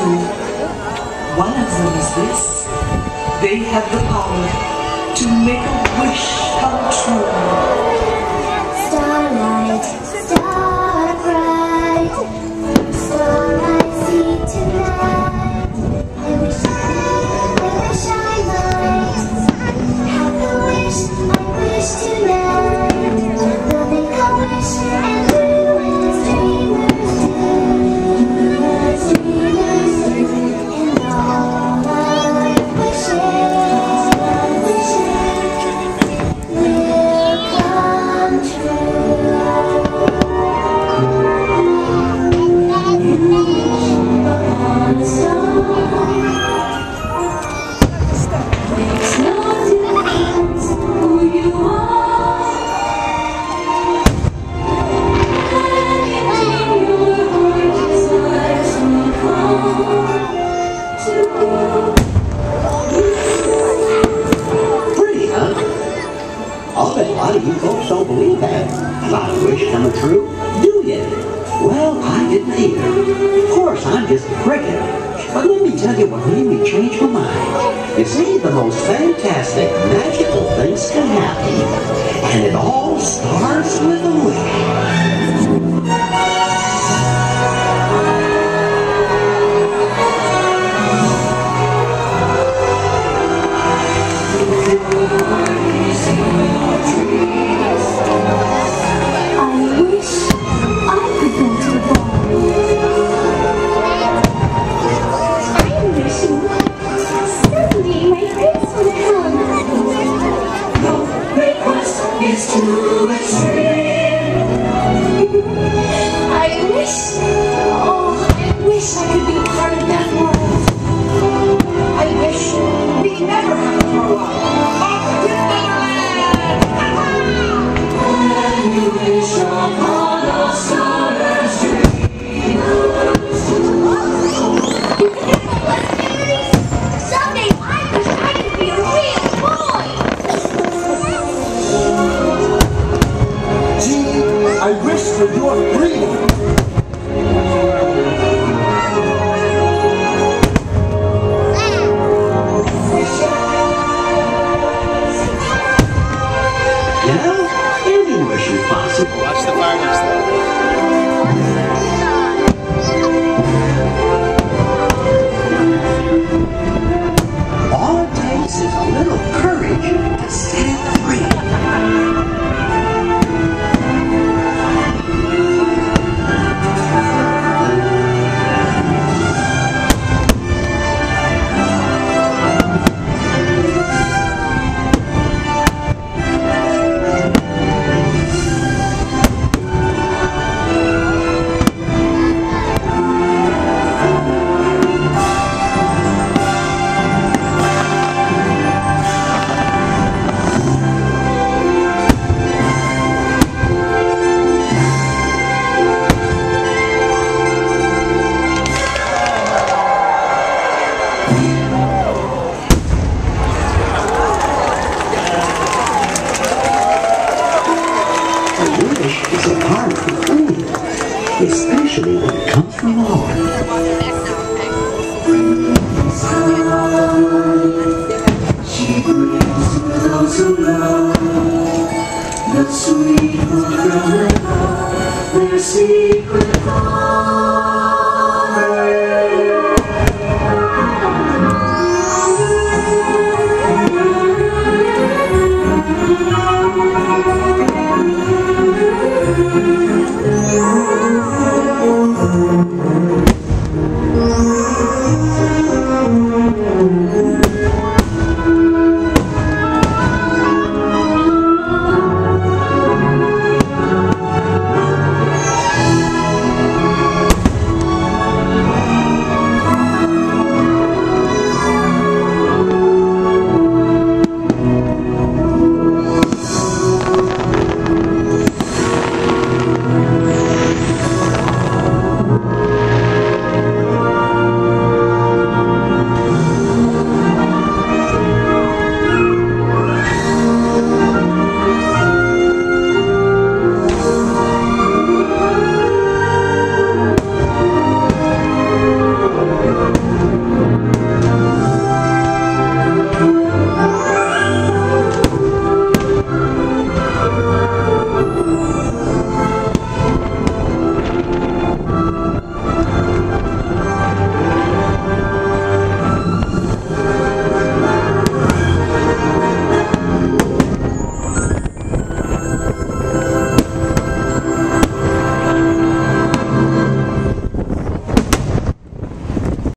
two. One of them is this. They have the power to make a wish come true. Starlight, star About a wish coming true, do you? Well, I didn't either. Of course, I'm just a cricket. But let me tell you what made me change my mind. You see, the most fantastic, magical things can happen. And it all starts with a wish. I wish, oh, I wish I could be part of that world. I wish we never to grow up. All it takes is a little especially when from the the